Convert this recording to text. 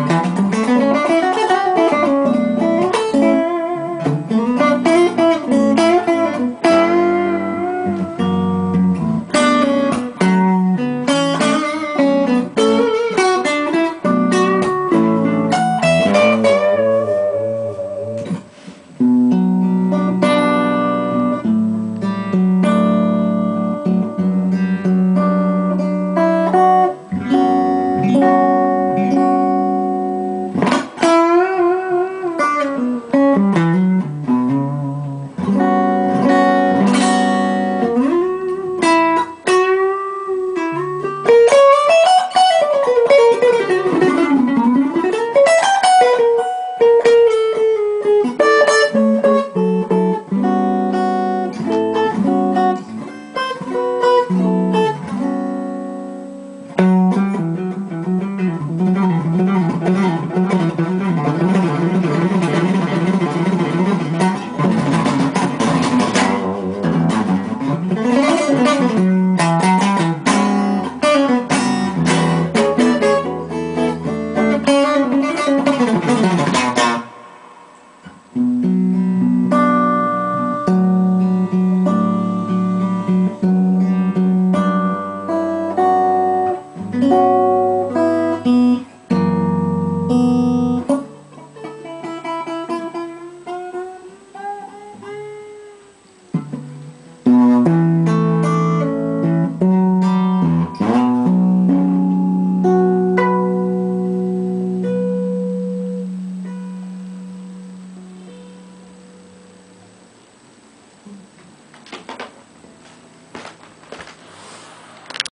Música